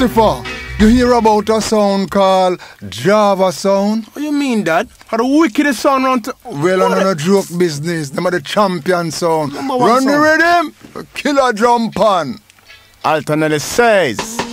You hear about a sound called Java sound? What you mean, Dad? How the wickedest sound run to... Well, I'm no joke business. Them are the champion sound. Number one Run the rhythm, killer drum pan. Alternately says.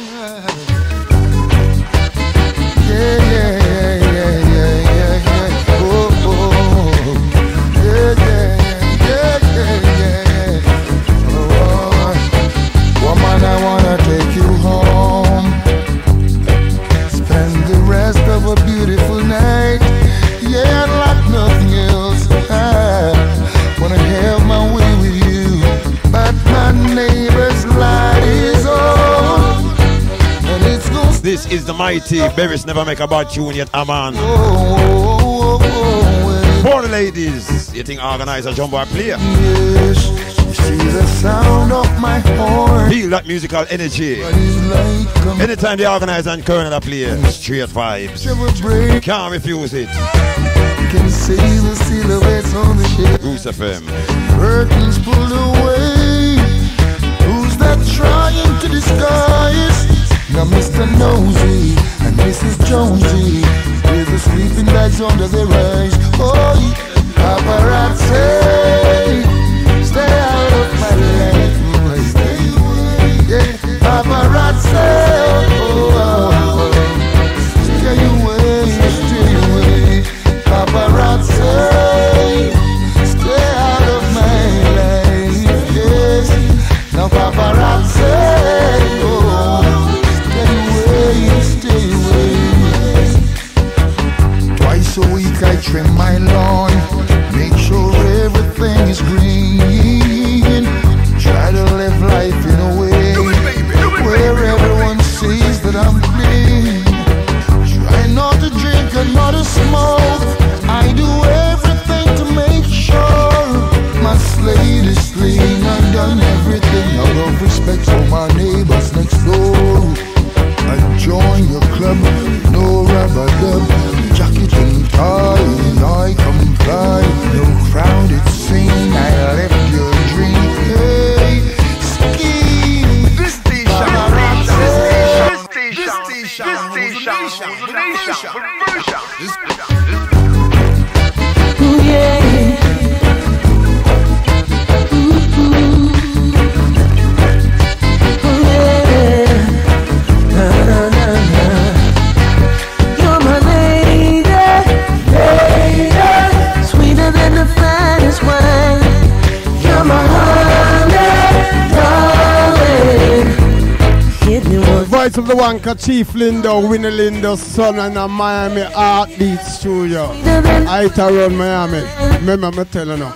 This is the mighty Bevis never make a bad tune yet, a man. Oh, ladies, you think organizer jumbo play? yes. See the sound of my horn. Feel that musical energy. Like Anytime the organizer and Colonel play, straight vibes. Can't refuse it. Can see the silhouettes on the ship. Roots FM. Curtains pulled away. Who's that trying to disguise? Now Mr. Nosy and Mrs. Jonesy with the sleeping bags under their eyes. Oh, paparazzi, stay out of my life. Yeah, paparazzi. Stay out of my life, yes. Now paparazzi, trim my lawn, make sure everything is green. Station, Ooh, Voice of the Wanker, Chief Lindo, Winnie Lindo's son, and a Miami Heartbeat Studio. I around Miami. Remember me telling you.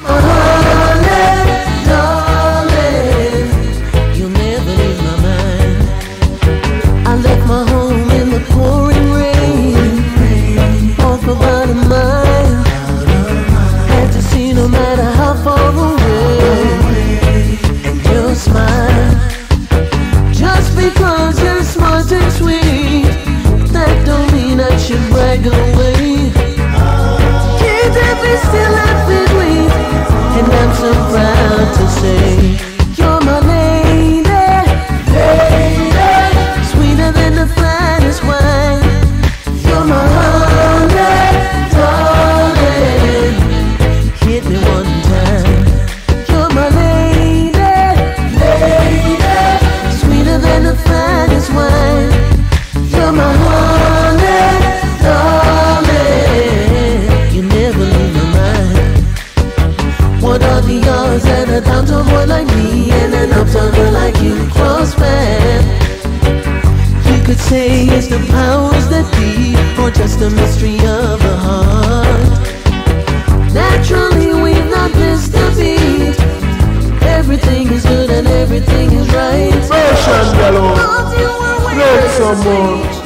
What are the odds that a downtown boy like me and an uptown girl like you cross paths? You could say it's the powers that be, or just a mystery of the heart. Naturally, we've not missed a beat. Everything is good and everything is right. Fashion, yellow. Thought you were Look waiting some more.